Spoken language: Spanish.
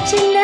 touching